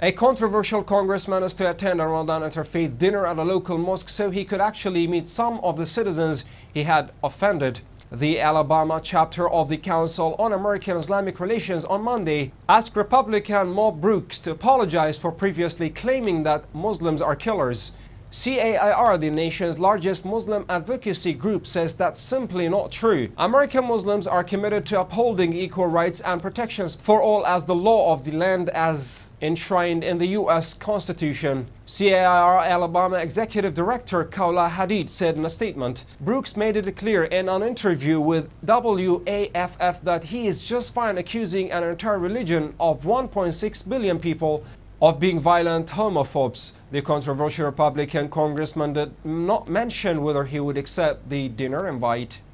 A controversial congressman is to attend a Ramadan interfaith dinner at a local mosque so he could actually meet some of the citizens he had offended. The Alabama chapter of the Council on American Islamic Relations on Monday asked Republican Mo Brooks to apologize for previously claiming that Muslims are killers. CAIR, the nation's largest Muslim advocacy group, says that's simply not true. American Muslims are committed to upholding equal rights and protections for all as the law of the land as enshrined in the U.S. Constitution. CAIR Alabama Executive Director Khaula Hadeed said in a statement, Brooks made it clear in an interview with WAFF that he is just fine accusing an entire religion of 1.6 billion people of being violent homophobes. The controversial Republican congressman did not mention whether he would accept the dinner invite.